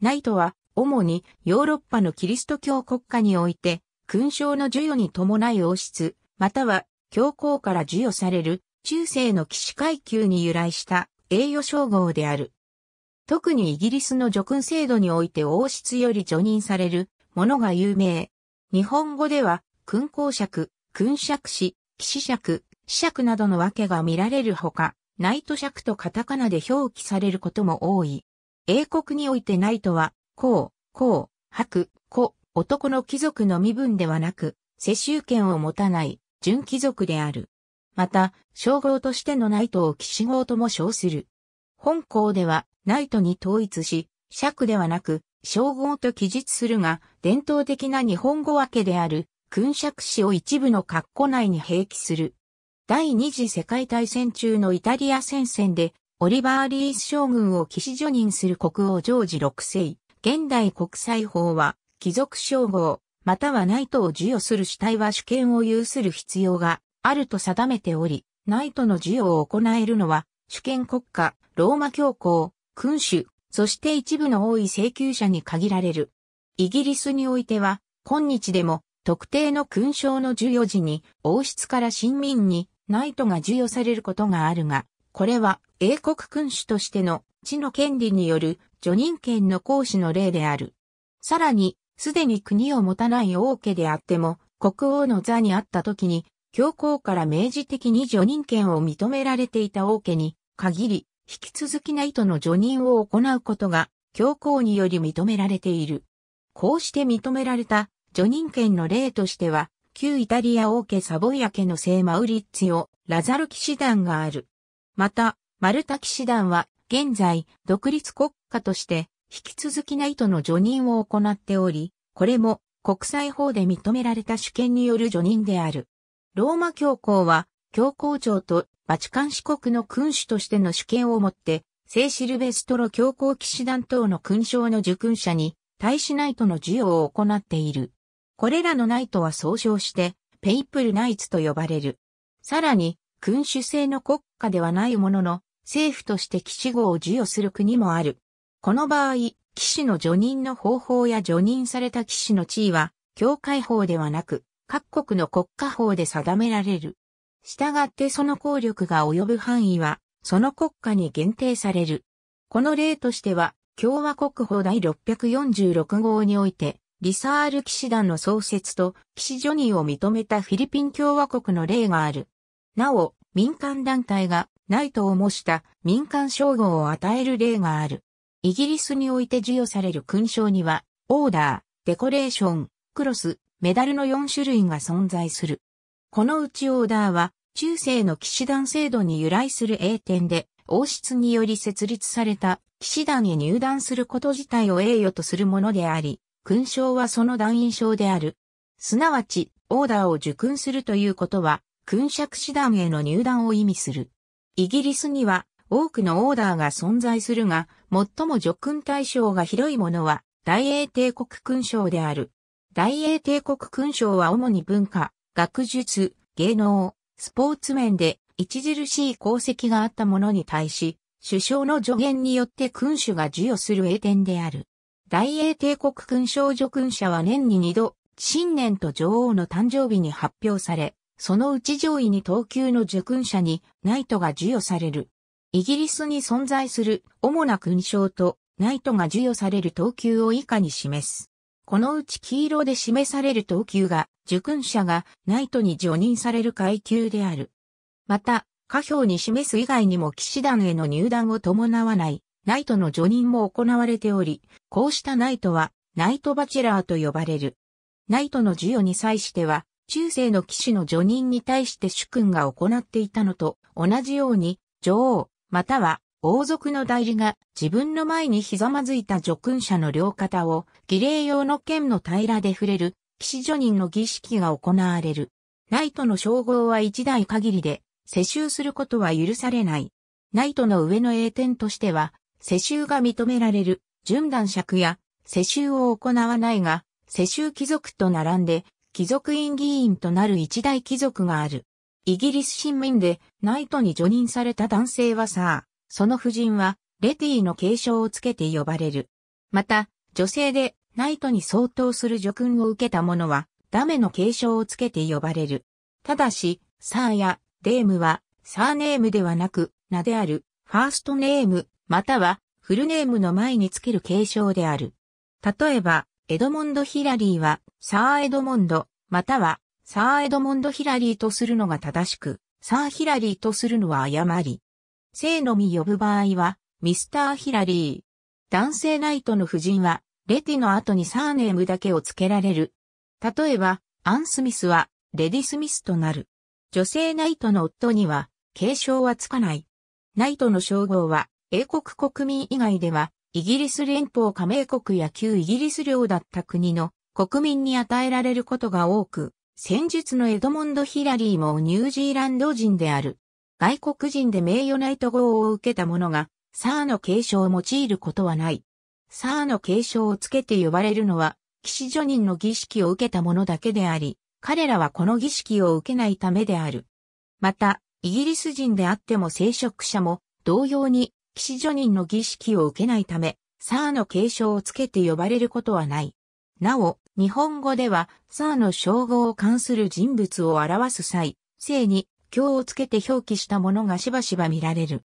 ナイトは主にヨーロッパのキリスト教国家において勲章の授与に伴い王室、または教皇から授与される中世の騎士階級に由来した栄誉称号である。特にイギリスの叙勲制度において王室より除任されるものが有名。日本語では、勲公爵、勲爵士、騎士爵、子爵などのわけが見られるほか、ナイト爵とカタカナで表記されることも多い。英国においてナイトは、公、公、白、子、男の貴族の身分ではなく、世襲権を持たない、準貴族である。また、称号としてのナイトを騎士号とも称する。本校では、ナイトに統一し、爵ではなく、称号と記述するが、伝統的な日本語分けである、君爵士を一部の括弧内に併記する。第二次世界大戦中のイタリア戦線で、オリバー・リース将軍を騎士除任する国王ジョージ6世、現代国際法は、貴族称号、またはナイトを授与する主体は主権を有する必要があると定めており、ナイトの授与を行えるのは、主権国家、ローマ教皇、君主、そして一部の多い請求者に限られる。イギリスにおいては、今日でも、特定の勲章の授与時に、王室から親民に、ナイトが授与されることがあるが、これは、英国君主としての、地の権利による、除任権の行使の例である。さらに、すでに国を持たない王家であっても、国王の座にあった時に、教皇から明示的に除任権を認められていた王家に限り、引き続きナイトの除任を行うことが、教皇により認められている。こうして認められた除任権の例としては、旧イタリア王家サボイア家の聖マウリッツィオ、ラザル騎士団がある。また、マルタ騎士団は、現在、独立国家として、引き続きナイトの除任を行っており、これも国際法で認められた主権による除任である。ローマ教皇は、教皇庁とバチカン四国の君主としての主権をもって、聖シルベストロ教皇騎士団等の勲章の受勲者に、大使ナイトの授与を行っている。これらのナイトは総称して、ペイプルナイツと呼ばれる。さらに、君主制の国家ではないものの、政府として騎士号を授与する国もある。この場合、騎士の除任の方法や除任された騎士の地位は、教会法ではなく、各国の国家法で定められる。したがってその効力が及ぶ範囲は、その国家に限定される。この例としては、共和国法第646号において、リサール騎士団の創設と騎士除任を認めたフィリピン共和国の例がある。なお、民間団体がナイトを模した民間称号を与える例がある。イギリスにおいて授与される勲章には、オーダー、デコレーション、クロス、メダルの4種類が存在する。このうちオーダーは、中世の騎士団制度に由来する英典で、王室により設立された騎士団へ入団すること自体を栄誉とするものであり、勲章はその団員章である。すなわち、オーダーを受勲するということは、勲爵士団への入団を意味する。イギリスには多くのオーダーが存在するが、最も叙勲対象が広いものは、大英帝国勲章である。大英帝国勲章は主に文化、学術、芸能、スポーツ面で著しい功績があった者に対し、首相の助言によって勲主が授与する栄典である。大英帝国勲章助勲者は年に二度、新年と女王の誕生日に発表され、そのうち上位に等級の受勲者にナイトが授与される。イギリスに存在する主な勲章とナイトが授与される等級を以下に示す。このうち黄色で示される等級が受勲者がナイトに除任される階級である。また、下表に示す以外にも騎士団への入団を伴わないナイトの除任も行われており、こうしたナイトはナイトバチェラーと呼ばれる。ナイトの授与に際しては、中世の騎士の除任に対して主君が行っていたのと同じように、女王、または王族の代理が自分の前にひざまずいた叙勲者の両肩を儀礼用の剣の平らで触れる騎士除任の儀式が行われる。ナイトの称号は一代限りで世襲することは許されない。ナイトの上の栄点としては世襲が認められる順断爵や世襲を行わないが世襲貴族と並んで貴族院議員となる一大貴族がある。イギリス新民でナイトに除任された男性はさあ、その夫人はレティの継承をつけて呼ばれる。また、女性でナイトに相当する叙勲を受けた者は、ダメの継承をつけて呼ばれる。ただし、サーやデームは、サーネームではなく、名である、ファーストネーム、または、フルネームの前につける継承である。例えば、エドモンド・ヒラリーは、サーエドモンド、または、サーエドモンド・ヒラリーとするのが正しく、サー・ヒラリーとするのは誤り。姓のみ呼ぶ場合は、ミスター・ヒラリー。男性ナイトの夫人は、レティの後にサーネームだけを付けられる。例えば、アン・スミスは、レディ・スミスとなる。女性ナイトの夫には、継承はつかない。ナイトの称号は、英国国民以外では、イギリス連邦加盟国や旧イギリス領だった国の国民に与えられることが多く、戦術のエドモンド・ヒラリーもニュージーランド人である。外国人で名誉ナイト号を受けた者が、サーの継承を用いることはない。サーの継承をつけて呼ばれるのは、騎士女人の儀式を受けた者だけであり、彼らはこの儀式を受けないためである。また、イギリス人であっても聖職者も、同様に、騎士女人の儀式を受けないため、サーの継承をつけて呼ばれることはない。なお、日本語では、サーの称号を関する人物を表す際、姓に、今をつけて表記したものがしばしば見られる。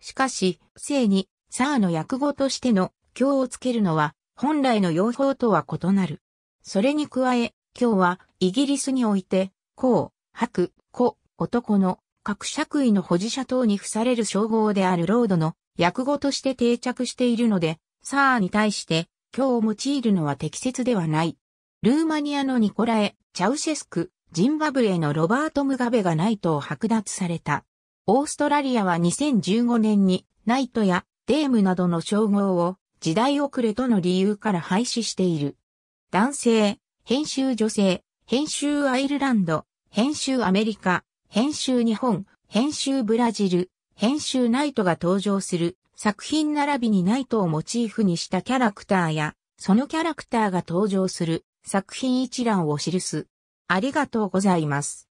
しかし、姓に、サーの訳語としての、今をつけるのは、本来の用法とは異なる。それに加え、今日は、イギリスにおいて、公、白、子、男の、各爵位の保持者等に付される称号であるロードの訳語として定着しているので、サーに対して今日用いるのは適切ではない。ルーマニアのニコラエ、チャウシェスク、ジンバブエのロバート・ムガベがナイトを剥奪された。オーストラリアは2015年にナイトやデームなどの称号を時代遅れとの理由から廃止している。男性、編集女性、編集アイルランド、編集アメリカ、編集日本、編集ブラジル、編集ナイトが登場する作品並びにナイトをモチーフにしたキャラクターや、そのキャラクターが登場する作品一覧を記す。ありがとうございます。